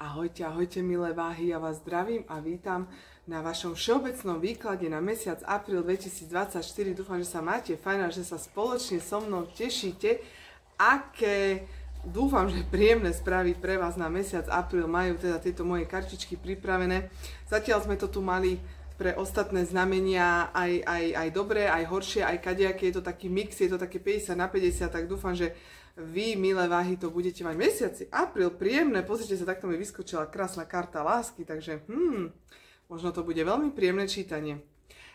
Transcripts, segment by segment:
Ahojte, ahojte milé váhy, ja vás zdravím a vítam na vašom všeobecnom výklade na mesiac apríl 2024. Dúfam, že sa máte fajn a že sa spoločne so mnou tešíte. Aké dúfam, že príjemné správy pre vás na mesiac apríl majú teda tieto moje kartičky pripravené. Zatiaľ sme to tu mali pre ostatné znamenia aj, aj, aj dobré, aj horšie, aj kadejaké. Je to taký mix, je to také 50 na 50, tak dúfam, že vy, milé váhy, to budete mať mesiaci. Apríl, príjemné, pozrite sa, takto mi vyskočila krásna karta lásky, takže hmm, možno to bude veľmi príjemné čítanie.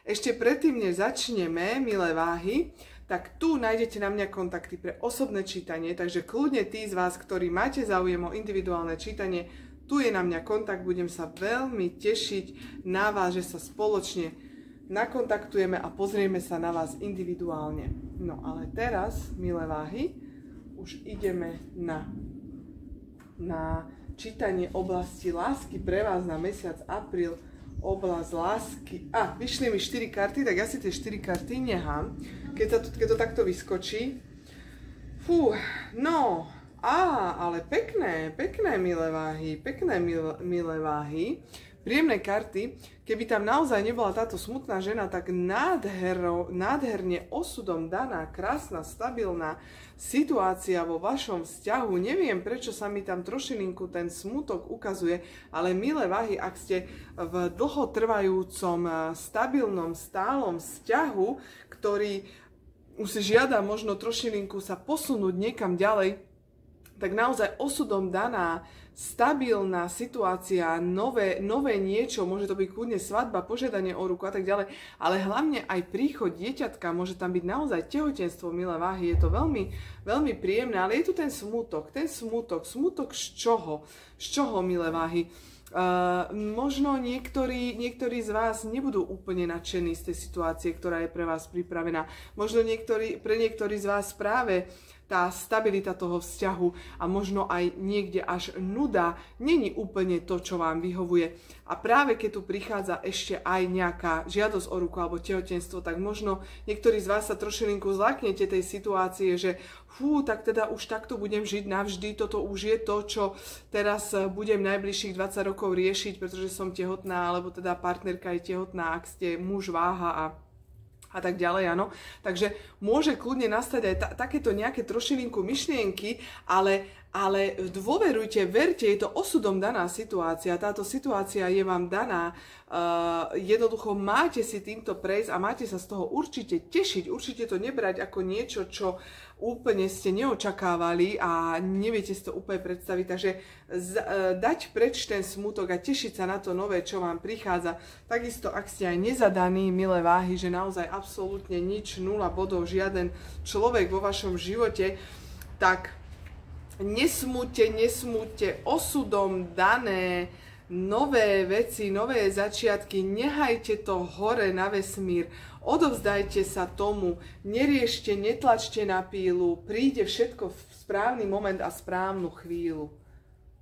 Ešte predtým, než začneme, milé váhy, tak tu nájdete na mňa kontakty pre osobné čítanie, takže kľudne tí z vás, ktorí máte záujem o individuálne čítanie, tu je na mňa kontakt, budem sa veľmi tešiť na vás, že sa spoločne nakontaktujeme a pozrieme sa na vás individuálne. No ale teraz, milé váhy, už ideme na, na čítanie oblasti lásky pre vás na mesiac apríl. Oblasť lásky. A, vyšli mi 4 karty, tak ja si tie 4 karty nechám, keď, sa to, keď to takto vyskočí. Fú, no, á, ale pekné, pekné milé váhy, pekné milé, milé váhy príjemné karty. Keby tam naozaj nebola táto smutná žena, tak nádhero, nádherne osudom daná, krásna, stabilná situácia vo vašom vzťahu. Neviem, prečo sa mi tam trošilinku ten smutok ukazuje, ale milé váhy, ak ste v dlhotrvajúcom, stabilnom, stálom vzťahu, ktorý už si žiada možno trošilinku sa posunúť niekam ďalej, tak naozaj osudom daná stabilná situácia, nové, nové niečo, môže to byť kľudne svadba, požiadanie o ruku a tak ďalej, ale hlavne aj príchod dieťatka, môže tam byť naozaj tehotenstvo, milé váhy, je to veľmi, veľmi príjemné, ale je tu ten smutok, ten smutok, smutok z čoho? Z čoho, milé váhy? Uh, možno niektorí, niektorí z vás nebudú úplne nadšení z tej situácie, ktorá je pre vás pripravená. Možno niektorí, pre niektorí z vás práve tá stabilita toho vzťahu a možno aj niekde až nuda není úplne to, čo vám vyhovuje. A práve keď tu prichádza ešte aj nejaká žiadosť o ruku alebo tehotenstvo, tak možno niektorí z vás sa trošilinku zlaknete tej situácie, že fú, tak teda už takto budem žiť navždy, toto už je to, čo teraz budem najbližších 20 rokov riešiť, pretože som tehotná, alebo teda partnerka je tehotná, ak ste muž váha a a tak ďalej, áno. Takže môže kľudne nastať aj ta, takéto nejaké trošilinku myšlienky, ale, ale dôverujte, verte, je to osudom daná situácia. Táto situácia je vám daná. Uh, jednoducho máte si týmto prejsť a máte sa z toho určite tešiť. Určite to nebrať ako niečo, čo úplne ste neočakávali a neviete si to úplne predstaviť. Takže z, e, dať preč ten smutok a tešiť sa na to nové, čo vám prichádza. Takisto, ak ste aj nezadaní, milé váhy, že naozaj absolútne nič, nula bodov, žiaden človek vo vašom živote, tak nesmúte, nesmúte osudom dané, nové veci, nové začiatky, nehajte to hore na vesmír, odovzdajte sa tomu, neriešte, netlačte na pílu, príde všetko v správny moment a správnu chvíľu.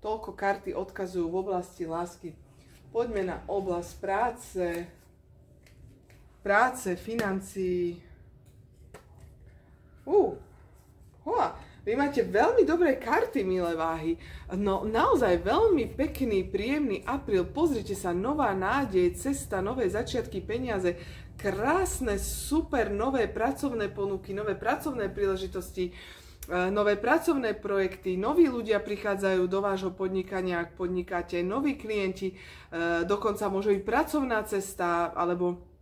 Toľko karty odkazujú v oblasti lásky. Poďme na oblasť práce, práce, financií. Uh, hoa, vy máte veľmi dobré karty, milé váhy. No naozaj veľmi pekný, príjemný apríl. Pozrite sa, nová nádej, cesta, nové začiatky, peniaze, krásne, super, nové pracovné ponuky, nové pracovné príležitosti, e, nové pracovné projekty, noví ľudia prichádzajú do vášho podnikania, ak podnikáte, noví klienti, e, dokonca môže byť pracovná cesta, alebo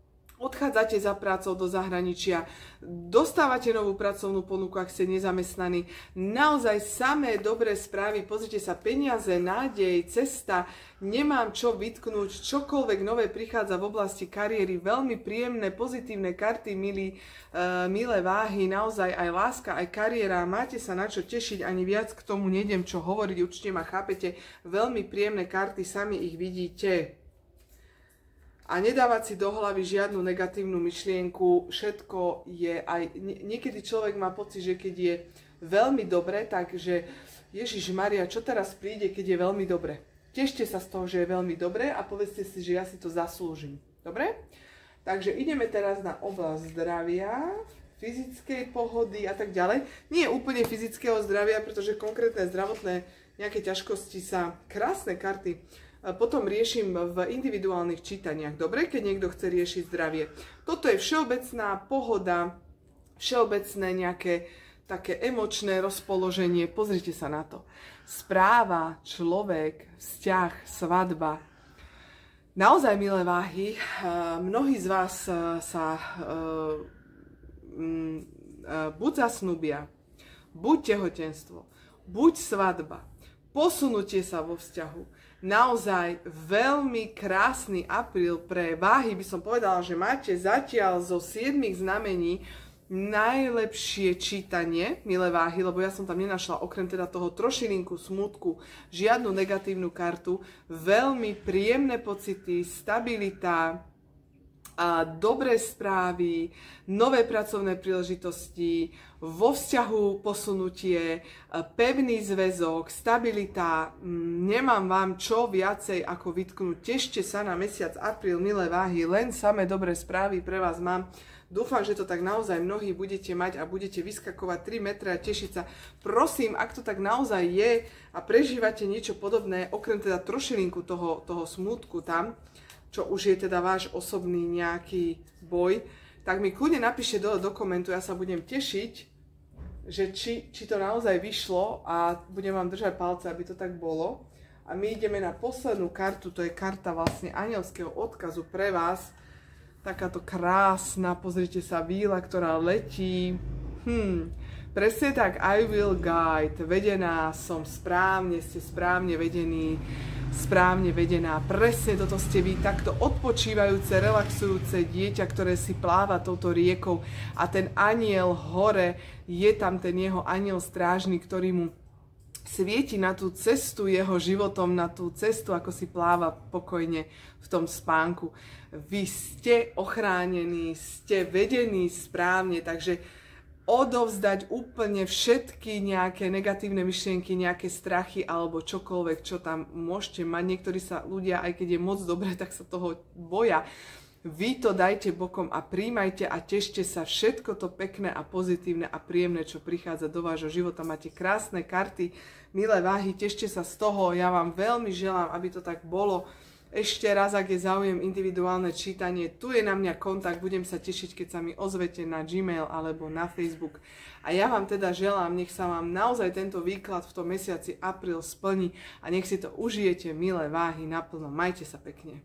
odchádzate za prácou do zahraničia, dostávate novú pracovnú ponuku, ak ste nezamestnaní. Naozaj samé dobré správy, pozrite sa, peniaze, nádej, cesta, nemám čo vytknúť, čokoľvek nové prichádza v oblasti kariéry, veľmi príjemné, pozitívne karty, milí, uh, milé váhy, naozaj aj láska, aj kariéra, máte sa na čo tešiť, ani viac k tomu nejdem čo hovoriť, určite ma chápete, veľmi príjemné karty, sami ich vidíte a nedávať si do hlavy žiadnu negatívnu myšlienku, všetko je aj, niekedy človek má pocit, že keď je veľmi dobre, takže Ježiš Maria, čo teraz príde, keď je veľmi dobre? Tešte sa z toho, že je veľmi dobre a povedzte si, že ja si to zaslúžim. Dobre? Takže ideme teraz na oblasť zdravia, fyzickej pohody a tak ďalej. Nie úplne fyzického zdravia, pretože konkrétne zdravotné nejaké ťažkosti sa, krásne karty, potom riešim v individuálnych čítaniach. Dobre, keď niekto chce riešiť zdravie. Toto je všeobecná pohoda, všeobecné nejaké také emočné rozpoloženie. Pozrite sa na to. Správa, človek, vzťah, svadba. Naozaj, milé váhy, mnohí z vás sa mm, buď zasnubia, buď tehotenstvo, buď svadba, posunutie sa vo vzťahu, naozaj veľmi krásny apríl pre váhy. By som povedala, že máte zatiaľ zo 7 znamení najlepšie čítanie, milé váhy, lebo ja som tam nenašla okrem teda toho trošilinku, smutku, žiadnu negatívnu kartu, veľmi príjemné pocity, stabilita, a dobré správy, nové pracovné príležitosti, vo vzťahu posunutie, pevný zväzok, stabilita. Mm, nemám vám čo viacej ako vytknúť. Tešte sa na mesiac apríl, milé váhy, len samé dobré správy pre vás mám. Dúfam, že to tak naozaj mnohí budete mať a budete vyskakovať 3 metre a tešiť sa. Prosím, ak to tak naozaj je a prežívate niečo podobné, okrem teda trošilinku toho, toho smutku tam, čo už je teda váš osobný nejaký boj, tak mi kľudne napíšte dole do komentu, ja sa budem tešiť, že či, či to naozaj vyšlo a budem vám držať palce, aby to tak bolo. A my ideme na poslednú kartu, to je karta vlastne anielského odkazu pre vás. Takáto krásna, pozrite sa, víla, ktorá letí. Hmm, presne tak, I will guide, vedená som správne, ste správne vedení správne vedená. Presne toto ste vy, takto odpočívajúce, relaxujúce dieťa, ktoré si pláva touto riekou a ten aniel hore, je tam ten jeho aniel strážny, ktorý mu svieti na tú cestu jeho životom, na tú cestu, ako si pláva pokojne v tom spánku. Vy ste ochránení, ste vedení správne, takže odovzdať úplne všetky nejaké negatívne myšlienky, nejaké strachy alebo čokoľvek, čo tam môžete mať. Niektorí sa ľudia, aj keď je moc dobre, tak sa toho boja. Vy to dajte bokom a príjmajte a tešte sa všetko to pekné a pozitívne a príjemné, čo prichádza do vášho života. Máte krásne karty, milé váhy, tešte sa z toho. Ja vám veľmi želám, aby to tak bolo. Ešte raz, ak je záujem individuálne čítanie, tu je na mňa kontakt, budem sa tešiť, keď sa mi ozvete na Gmail alebo na Facebook. A ja vám teda želám, nech sa vám naozaj tento výklad v tom mesiaci apríl splní a nech si to užijete, milé váhy, naplno. Majte sa pekne.